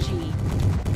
G.